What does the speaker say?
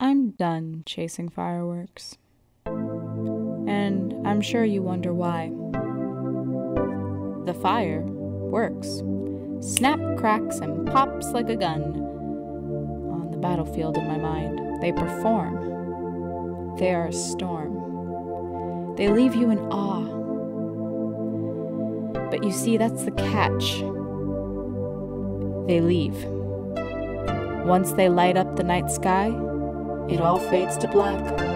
I'm done chasing fireworks. And I'm sure you wonder why. The fire works. Snap, cracks, and pops like a gun. On the battlefield in my mind, they perform. They are a storm. They leave you in awe. But you see, that's the catch. They leave. Once they light up the night sky, it all fades to black.